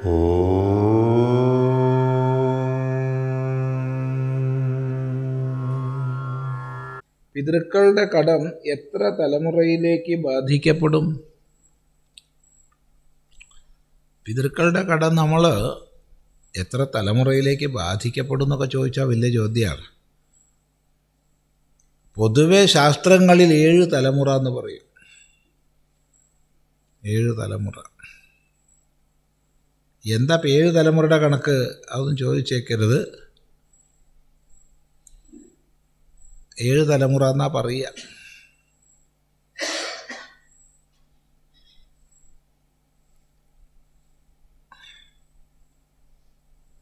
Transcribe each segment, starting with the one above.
പിതൃക്കളുടെ കടം എത്ര തലമുറയിലേക്ക് ബാധിക്കപ്പെടും? പിതൃക്കളുടെ കടം നമ്മൾ എത്ര തലമുറയിലേക്ക് ബാധിക്കപ്പെടും എന്നൊക്കെ ചോദിച്ചാൽ വലിയ ചോദ്യമാണ്. പൊതുവെ ശാസ്ത്രങ്ങളിൽ ഏഴ് തലമുറ എന്ന് പറയും. ഏഴ് തലമുറ. എന്താ ഇപ്പം ഏഴ് തലമുറയുടെ കണക്ക് അതൊന്നും ചോദിച്ചേക്കരുത്. ഏഴ് തലമുറ എന്നാ പറയുക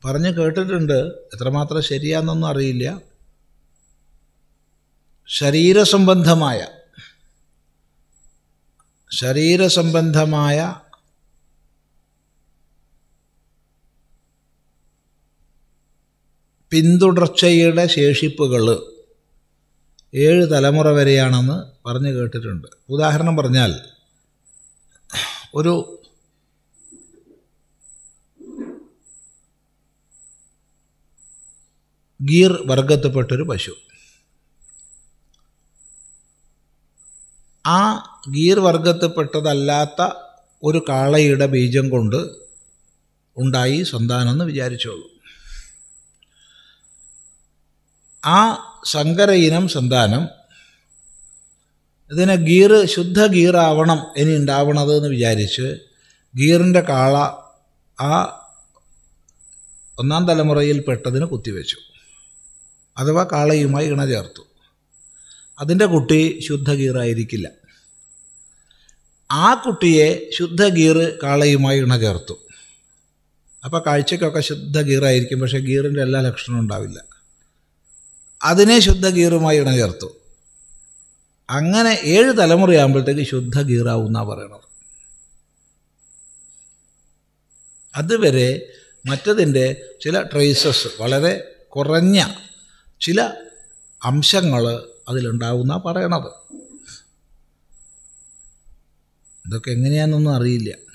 പറഞ്ഞ് കേട്ടിട്ടുണ്ട്. എത്രമാത്രം ശരിയാണെന്നൊന്നും അറിയില്ല. ശരീരസംബന്ധമായ ശരീരസംബന്ധമായ പിന്തുടർച്ചയുടെ ശേഷിപ്പുകൾ ഏഴ് തലമുറ വരെയാണെന്ന് പറഞ്ഞു കേട്ടിട്ടുണ്ട്. ഉദാഹരണം പറഞ്ഞാൽ ഒരു ഗീർ വർഗത്തിൽപ്പെട്ടൊരു പശു. ആ ഗീർ വർഗത്തിൽപ്പെട്ടതല്ലാത്ത ഒരു കാളയുടെ ബീജം കൊണ്ട് ഉണ്ടായി സന്താനം എന്ന് വിചാരിച്ചോളൂ. ആ സങ്കര ഇനം സന്താനം ഇതിനെ ഗീർ ശുദ്ധ ഗീറാവണം ഇനി ഉണ്ടാവണത് എന്ന് വിചാരിച്ച് ഗീറിന്റെ കാള ആ ഒന്നാം തലമുറയിൽ പെട്ടതിന് കുത്തിവെച്ചു. അഥവാ കാളയുമായി ഇണ ചേർത്തു അതിന്റെ കുട്ടി ശുദ്ധ ഗീറായിരിക്കില്ല. ആ കുട്ടിയെ ശുദ്ധ ഗീറ് കാളയുമായി ഇണ ചേർത്തു അപ്പോൾ കാഴ്ചയ്ക്കൊക്കെ ശുദ്ധ ഗീറായിരിക്കും പക്ഷേ ഗീറിന്റെ എല്ലാ ലക്ഷണവും ഉണ്ടാവില്ല. അതിനെ ശുദ്ധഗീറുമായി ഇണചേർത്തു. ഇണ അങ്ങനെ ഏഴ് തലമുറയാകുമ്പോഴത്തേക്ക് ശുദ്ധ ഗീറാവും എന്നാണ് പറയണത്. അതുവരെ മറ്റതിന്റെ ചില ട്രേസസ് വളരെ കുറഞ്ഞ ചില അംശങ്ങൾ അതിലുണ്ടാവുന്ന പറയണത്. ഇതൊക്കെ എങ്ങനെയാണെന്നൊന്നും അറിയില്ല.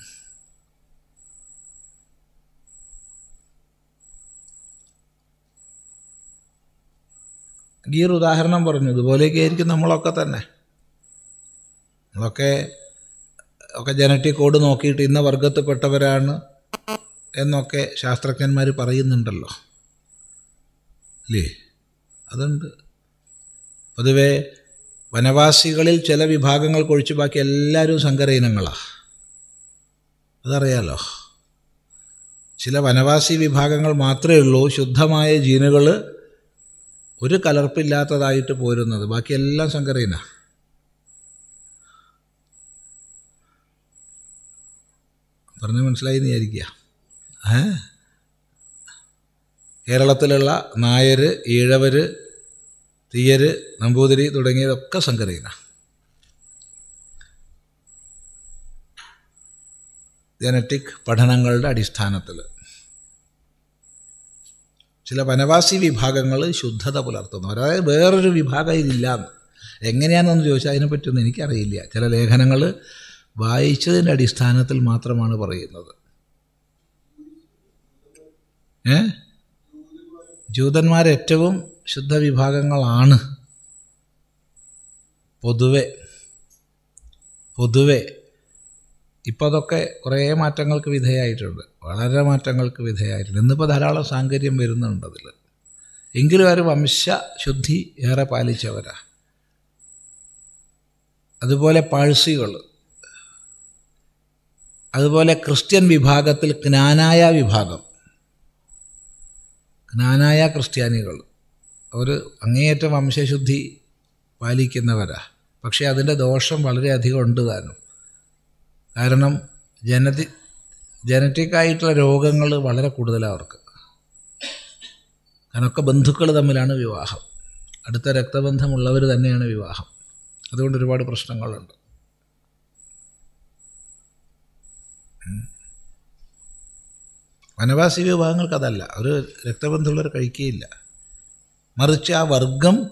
ഗീർ ഉദാഹരണം പറഞ്ഞു ഇതുപോലെയൊക്കെ ആയിരിക്കും നമ്മളൊക്കെ തന്നെ. നമ്മളൊക്കെ ഒക്കെ ജനറ്റിക് കോഡ് നോക്കിയിട്ട് ഇന്ന വർഗത്തിൽപ്പെട്ടവരാണ് എന്നൊക്കെ ശാസ്ത്രജ്ഞന്മാർ പറയുന്നുണ്ടല്ലോ. അല്ലേ അതുണ്ട്. പൊതുവേ വനവാസികളിൽ ചില വിഭാഗങ്ങൾ ഒഴിച്ച് ബാക്കി എല്ലാവരും സങ്കര ഇനങ്ങളാണ് അതറിയാലോ? ചില വനവാസി വിഭാഗങ്ങൾ മാത്രമേ ഉള്ളൂ ശുദ്ധമായ ജീനുകൾ ഒരു കലർപ്പില്ലാത്തതായിട്ട് പോരുന്നത്. ബാക്കിയെല്ലാം സങ്കരയിന പറഞ്ഞ് മനസ്സിലായി വിചാരിക്കുക. ഏ? കേരളത്തിലുള്ള നായർ ഈഴവർ തീയർ നമ്പൂതിരി തുടങ്ങിയതൊക്കെ സങ്കരയിന ജനറ്റിക് പഠനങ്ങളുടെ അടിസ്ഥാനത്തിൽ ചില വനവാസി വിഭാഗങ്ങൾ ശുദ്ധത പുലർത്തുന്നു. അതായത് വേറൊരു വിഭാഗം ഇതില്ല എങ്ങനെയാണെന്ന് ചോദിച്ചാൽ അതിനെപ്പറ്റിയൊന്നും എനിക്കറിയില്ല. ചില ലേഖനങ്ങൾ വായിച്ചതിന്റെ അടിസ്ഥാനത്തിൽ മാത്രമാണ് പറയുന്നത്. ഏ? ജൂതന്മാർ ഏറ്റവും ശുദ്ധ വിഭാഗങ്ങളാണ്. പൊതുവെ പൊതുവെ ഇപ്പോൾ അതൊക്കെ കുറേ മാറ്റങ്ങൾക്ക് വിധേയമായിട്ടുണ്ട് വളരെ മാറ്റങ്ങൾക്ക് വിധേയമായിട്ടുണ്ട് ഇന്നിപ്പോൾ ധാരാളം സാങ്കര്യം വരുന്നുണ്ട് അതിൽ എങ്കിലും അവർ വംശശുദ്ധി ഏറെ പാലിച്ചവരാ. അതുപോലെ പാഴ്സികൾ അതുപോലെ ക്രിസ്ത്യൻ വിഭാഗത്തിൽ ജ്ഞാനായ വിഭാഗം. ജ്ഞാനായ ക്രിസ്ത്യാനികൾ അവർ അങ്ങേയറ്റം വംശശുദ്ധി പാലിക്കുന്നവരാ. പക്ഷേ അതിന്റെ ദോഷം വളരെയധികം ഉണ്ട് താനും. കാരണം ജനതി ജനറ്റിക്കായിട്ടുള്ള രോഗങ്ങൾ വളരെ കൂടുതലാണ് അവർക്ക്. കാരണമൊക്കെ ബന്ധുക്കൾ തമ്മിലാണ് വിവാഹം. അടുത്ത രക്തബന്ധമുള്ളവർ തന്നെയാണ് വിവാഹം. അതുകൊണ്ട് ഒരുപാട് പ്രശ്നങ്ങളുണ്ട്. വനവാസി വിഭാഗങ്ങൾക്ക് അതല്ല. അവർ രക്തബന്ധമുള്ളവർ കഴിക്കുകയില്ല മറിച്ച് ആ വർഗം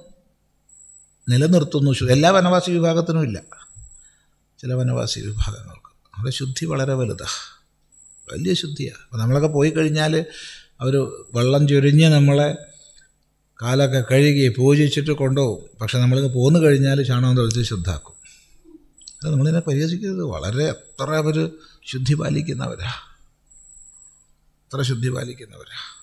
നിലനിർത്തുന്നു. എല്ലാ വനവാസി വിഭാഗത്തിനും ഇല്ല. ചില വനവാസി വിഭാഗങ്ങൾക്ക് അവിടെ ശുദ്ധി വളരെ വലുതാണ് വലിയ ശുദ്ധിയാണ് അപ്പോൾ നമ്മളൊക്കെ പോയി കഴിഞ്ഞാൽ അവർ വെള്ളം ചൊരിഞ്ഞ് നമ്മളെ കാലൊക്കെ കഴുകി പൂജിച്ചിട്ട് കൊണ്ടുപോകും. പക്ഷെ നമ്മളിത് പോന്നു കഴിഞ്ഞാൽ ചാണകം തൊഴിച്ച് ശുദ്ധാക്കും. അത് നമ്മളിതിനെ പരിഹസിക്കരുത്. വളരെ എത്ര അവർ ശുദ്ധി പാലിക്കുന്നവരാ. എത്ര ശുദ്ധി പാലിക്കുന്നവരാ.